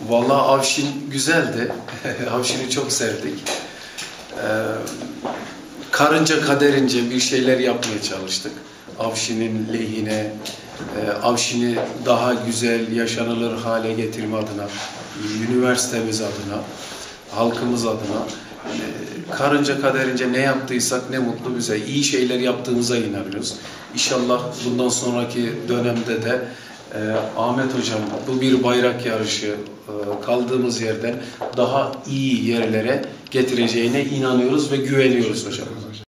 Vallahi Avşin güzeldi. Avşin'i çok sevdik. Ee, karınca kaderince bir şeyler yapmaya çalıştık. Avşin'in lehine, e, Avşin'i daha güzel, yaşanılır hale getirme adına, üniversitemiz adına, halkımız adına e, karınca kaderince ne yaptıysak ne mutlu bize. İyi şeyler yaptığımıza inanıyoruz. İnşallah bundan sonraki dönemde de e, Ahmet Hocam bu bir bayrak yarışı e, kaldığımız yerden daha iyi yerlere getireceğine inanıyoruz ve güveniyoruz hocam.